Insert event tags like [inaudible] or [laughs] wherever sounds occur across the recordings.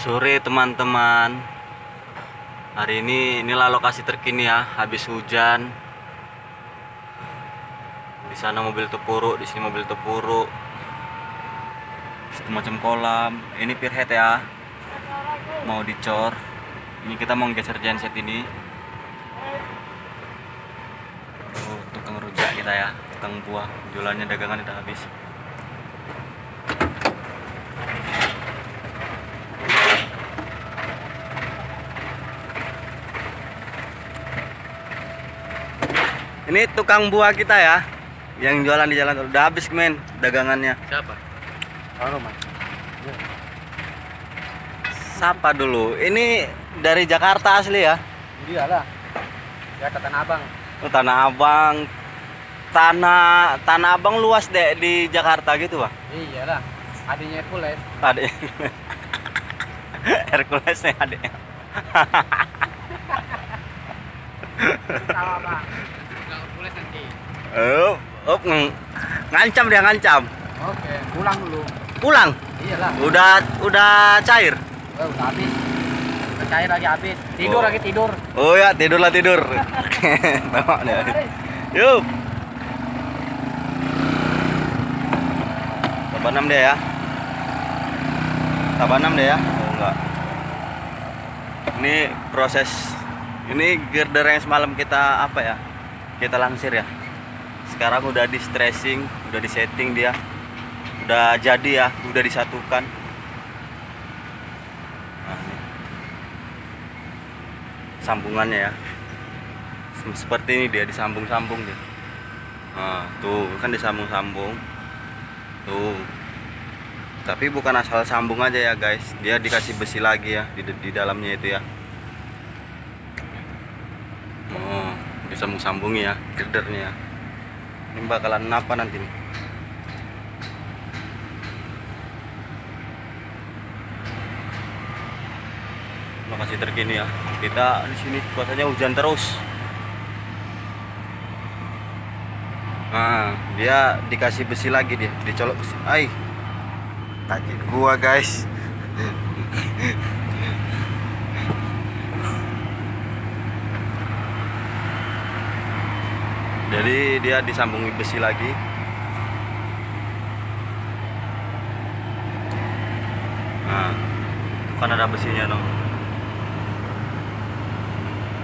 sore teman-teman. Hari ini inilah lokasi terkini ya Habis hujan. Di sana mobil tepuruk Di sini mobil tepuruk macam kolam. Ini pierhead ya. Mau dicor. Ini kita mau geser genset ini. Oh, tukang rujak kita ya Tukang buah. Jualannya dagangan udah habis Ini tukang buah kita ya, yang jualan di jalan udah habis men dagangannya. Siapa? Oh, Mas. Sapa dulu. Ini dari Jakarta asli ya? Iyalah. Ya ke Tanah Abang. Oh, Tanah Abang. Tanah Tanah Abang luas deh di Jakarta gitu, Pak. Iyalah. Adanya Hercules. Adik. [laughs] Hercules nih adiknya. Tahu apa? Enggak Hercules nanti. Oh, oh, ng- ngancam dia ngancam. Oke, pulang dulu. Pulang. Iyalah. Udah udah cair. Oh, udah habis. Udah cair lagi habis. Tidur Oh. lagi tidur. Oh ya, tidurlah tidur. [laughs] Bawa dia. Yuk. Tambah 6 dia ya. 6 dia ya. Oh enggak. Ini proses ini girder yang semalam kita apa ya? Kita langsir ya. Sekarang udah di stressing, udah di setting dia. Udah jadi ya, udah disatukan. Nah, ini. Sambungannya ya. Seperti ini dia disambung-sambung dia. Nah, tuh kan disambung-sambung. Tuh. Tapi bukan asal sambung aja ya guys. Dia dikasih besi lagi ya di, di dalamnya itu ya oh disambung-sambungi ya girdernya ya. Ini bakalan apa nanti nih? Lokasi terkini ya. Kita di sini cuacanya hujan terus. Nah dia dikasih besi lagi dia dicolok besi. Ai kaki gua guys [laughs] jadi dia disambungi besi lagi nah kan ada besinya dong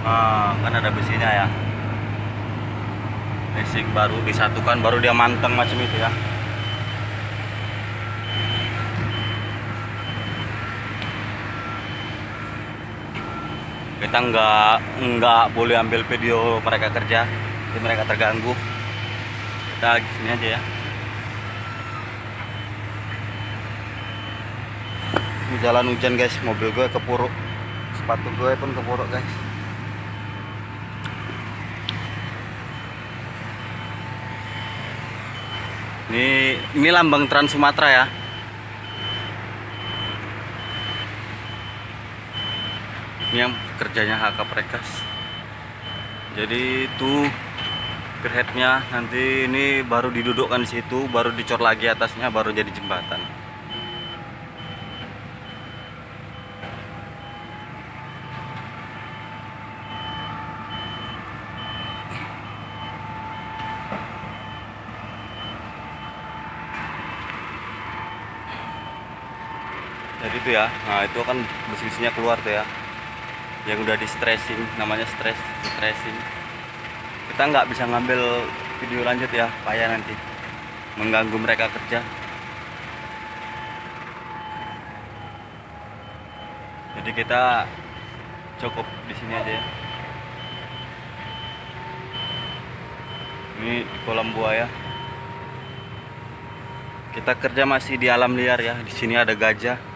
Ah, kan ada besinya ya. Basic baru disatukan, baru dia manteng macam itu ya. Kita nggak nggak boleh ambil video mereka kerja, jadi mereka terganggu. Kita sini aja ya. Ini jalan hujan guys, mobil gue kepuruk, sepatu gue pun kepuruk guys. Ini ini lambang Trans Sumatera ya. Ini yang kerjanya HK Prekas. Jadi itu pierheadnya nanti ini baru didudukkan di situ, baru dicor lagi atasnya, baru jadi jembatan. Jadi itu ya, nah itu kan besi-besinya keluar tuh ya. Yang udah di stressing, namanya stress, stressing. Kita nggak bisa ngambil video lanjut ya, payah nanti mengganggu mereka kerja. Jadi kita cukup di sini aja ya. Ini di kolam buaya. Kita kerja masih di alam liar ya. Di sini ada gajah.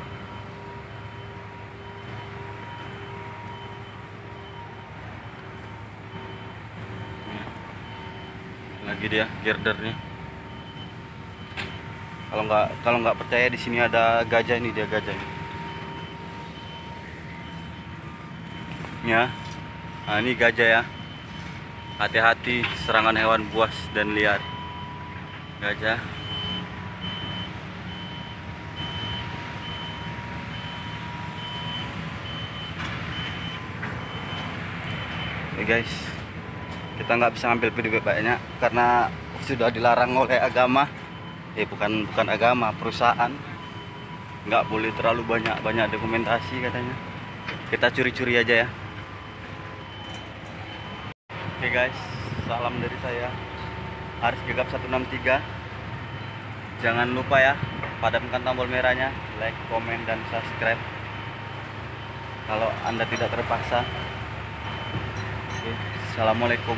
Gitu ya, lagi dia girdernya kalau nggak kalau nggak percaya di sini ada gajah ini dia gajah ya. Nah, ini gajah ya. Hati-hati serangan hewan buas dan liar. Gajah. Hey guys kita nggak bisa ngambil video banyak karena sudah dilarang oleh agama. Eh bukan bukan agama, perusahaan. Nggak boleh terlalu banyak banyak dokumentasi katanya. Kita curi-curi aja ya. Oke guys, salam dari saya. Haris Gegap 163. Jangan lupa ya, padamkan tombol merahnya, like, komen, dan subscribe. Kalau Anda tidak terpaksa. Oke, Assalamualaikum